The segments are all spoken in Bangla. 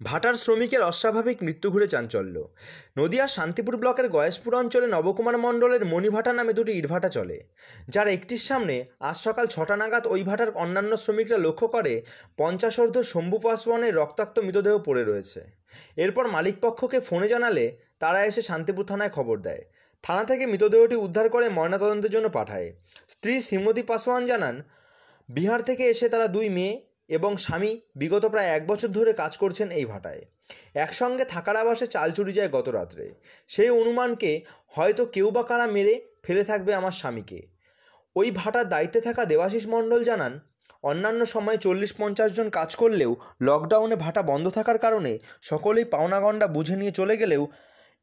ভাটার শ্রমিকের অস্বাভাবিক মৃত্যু ঘুরে চাঞ্চল্য। নদিয়ার শান্তিপুর ব্লকের গয়েশপুর অঞ্চলে নবকুমার মণ্ডলের মণিভাটা নামে দুটি ইটভাটা চলে। যার একটির সামনে আজ সকাল ছটা নাগাদ ওই ভাটার অন্যান্য শ্রমিকরা লক্ষ্য করে পঞ্চাশোর্ধ শম্ভু পাসওয়ানের রক্তাক্ত মৃতদেহ পড়ে রয়েছে। এরপর মালিকপক্ষকে ফোনে জানালে তারা এসে শান্তিপুর থানায় খবর দেয়। থানা থেকে মৃতদেহটি উদ্ধার করে ময়নাতদন্তের জন্য পাঠায়। স্ত্রী শ্রীমতী পাসওয়ান জানান, বিহার থেকে এসে তারা দুই মেয়ে এবং স্বামী বিগত প্রায় এক বছর ধরে কাজ করছেন এই ভাটায়। একসঙ্গে থাকার আবাসে চাল চুরি যায় গত রাত্রে। সেই অনুমানকে হয়তো কেউ বা কারা মেরে ফেলে থাকবে আমার স্বামীকে। ওই ভাটার দায়িত্বে থাকা দেবাশিস মণ্ডল জানান, অন্যান্য সময় চল্লিশ পঞ্চাশ জন কাজ করলেও লকডাউনে ভাটা বন্ধ থাকার কারণে সকলেই পাওনাগণ্ডা বুঝে নিয়ে চলে গেলেও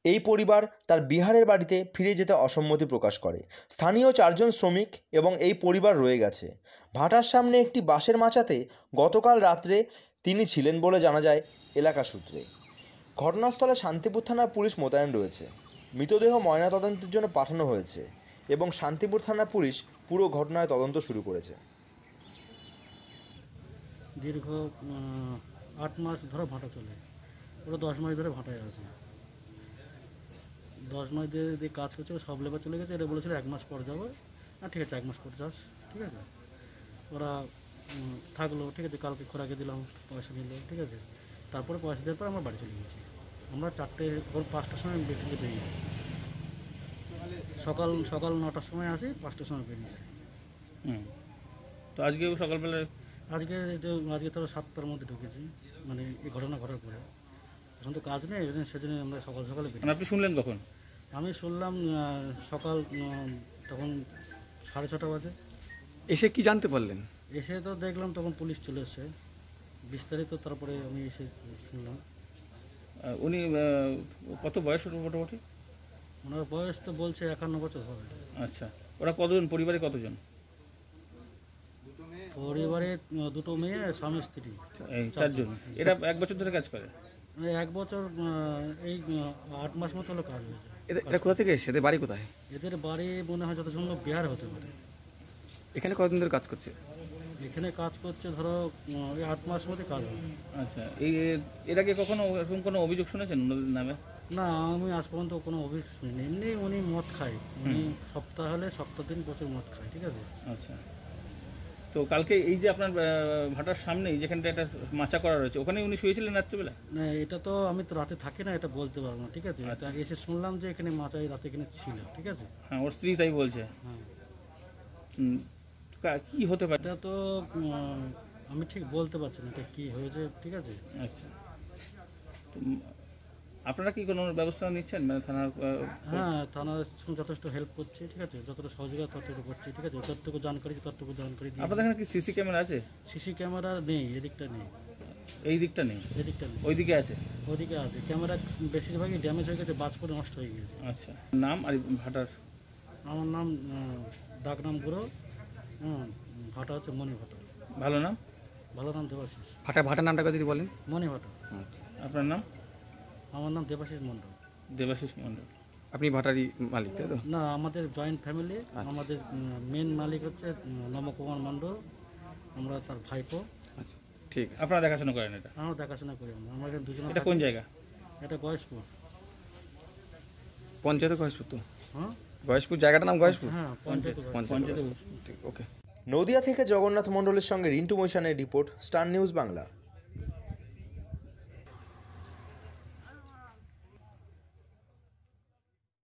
এই পরিবার তার বিহারের বাড়িতে ফিরে যেতে অসম্মতি প্রকাশ করে। স্থানীয় চারজন শ্রমিক এবং এই পরিবার রয়ে গেছে। ভাটার সামনে একটি বাঁশের মাচাতে গতকাল রাত্রে তিনি ছিলেন বলে জানা যায় এলাকা সূত্রে। ঘটনাস্থলে শান্তিপুর থানার পুলিশ মোতায়েন রয়েছে। মৃতদেহ ময়নাতদন্তের জন্য পাঠানো হয়েছে এবং শান্তিপুর থানার পুলিশ পুরো ঘটনায় তদন্ত শুরু করেছে। দীর্ঘ আট মাস ধরে ভাটা চলে। পুরো দশ মাস ধরে ভাটায় আছে। দশ মাস দিয়ে যে কাজ করছে সব লেবার চলে গেছে এটা বলেছিল এক মাস পর যাব। আর ঠিক আছে এক মাস পর যাস ঠিক আছে? ওরা থাকল ঠিক আছে কালকে খোরাকে দিলাম পয়সা নিল ঠিক আছে? তারপরে পয়সা দেওয়ার পর আমরা বাড়ি চলে গেছি। আমরা চারটে ভোর পাঁচটার সময় বেরিয়ে বেরিয়ে সকাল সকাল নটার সময় আসি পাঁচটার সময় বেরিয়ে যাই। হুম। তো আজকে সকালবেলা আজকে আজকে তো সাতটার মধ্যে ঢুকেছি মানে এই ঘটনা ঘটার পরে। এখন তো কাজ নেই সেজন্য আমরা সকাল সকালে মানে আপনি শুনলেন কখন? আমি শুনলাম সকাল তখন সাড়ে ছটা বাজে। এসে কি জানতে পারলেন? এসে তো দেখলাম তখন পুলিশ চলে এসছে। বিস্তারিত তারপরে আমি এসে শুনলাম। উনি কত বয়স ওর মোটামুটি? ওনার বয়স তো বলছে একান্ন বছর হবে। আচ্ছা ওরা কতজন পরিবারে কতজন? পরিবারে দুটো মেয়ে স্বামী স্ত্রী। চারজন। এরা এক বছর ধরে কাজ করে? এক বছর এই আট মাস মতো হলো কাজ হয়েছে। এদের এরা কোথা থেকে এসে এদের বাড়ি কোথায়? এদের বাড়ি মনে হয় যত সম্ভব বিহার হতে পারে। এখানে কতদিন ধরে কাজ করছে? এখানে কাজ করছে ধরো এই আট মাস মধ্যে কাজ হবে। আচ্ছা এই এর আগে কখনো এরকম কোনো অভিযোগ শুনেছেন ওনাদের নামে? না আমি আজ পর্যন্ত কোনো অভিযোগ শুনিনি। এমনি উনি মদ খায়। উনি সপ্তাহ হলে সপ্তাহ দিন প্রচুর মদ খায় ঠিক আছে? আচ্ছা। তো কালকে এই যে আপনার ভাটার সামনেই যেখানটা একটা মাচা করা রয়েছে ওখানে উনি শুয়েছিলেন রাত্রিবেলা? না এটা তো আমি তো রাতে থাকি না এটা বলতে পারব না ঠিক আছে? এটা এসে শুনলাম যে এখানে মাচাই রাতে এখানে ছিল ঠিক আছে? হ্যাঁ ওর স্ত্রী তাই বলছে। হ্যাঁ। কি হতে পারে? এটা তো আমি ঠিক বলতে পারছি না এটা কী হয়েছে ঠিক আছে? আচ্ছা। আপনারা কি কোনো ব্যবস্থা নিচ্ছেন? মানে থানার হ্যাঁ থানার যথেষ্ট হেল্প করছে ঠিক আছে? যতটা সহযোগিতা ততটুকু করছে ঠিক আছে? যতটুকু জানকারি ততটুকু জানকারি আপনাদের এখানে কি সিসি ক্যামেরা আছে? সিসি ক্যামেরা নেই এদিকটা নেই। এই দিকটা নেই? এদিকটা নেই। ওইদিকে আছে? ওদিকে আছে। ক্যামেরা বেশিরভাগই ড্যামেজ হয়ে গেছে বাজ পরে নষ্ট হয়ে গেছে আচ্ছা। নাম আর ভাটার? আমার নাম ডাক নাম গুরু হুম ভাটা হচ্ছে মণি ভাটা। ভালো নাম? ভালো নাম দেবাশিস। ভাটা ভাটার নামটা যদি বলেন। মণি ভাটা। আপনার নাম? আমার নাম দেবাশিস মণ্ডল। দেবাশিস মণ্ডল। আপনি ভাটারি মালিক তাই তো? না আমাদের জয়েন্ট ফ্যামিলি আমাদের মেন মালিক হচ্ছে উম, নবকুমার মণ্ডল আমরা তার ভাইপো। আচ্ছা ঠিক আপনারা দেখাশোনা করেন এটা? আমরা দেখাশোনা করি আমরা এখানে দুজন এটা কোন জায়গা? এটা গয়েশপুর। পঞ্চায়েত গয়েশপুর তো? হ্যাঁ? গয়েশপুর জায়গাটার নাম গয়েশপুর? হ্যাঁ পঞ্চায়েত। পঞ্চায়েত ঠিক ওকে। নদিয়া থেকে জগন্নাথ মণ্ডলের সঙ্গে রিন্টু মৈশানের রিপোর্ট স্টার নিউজ বাংলা।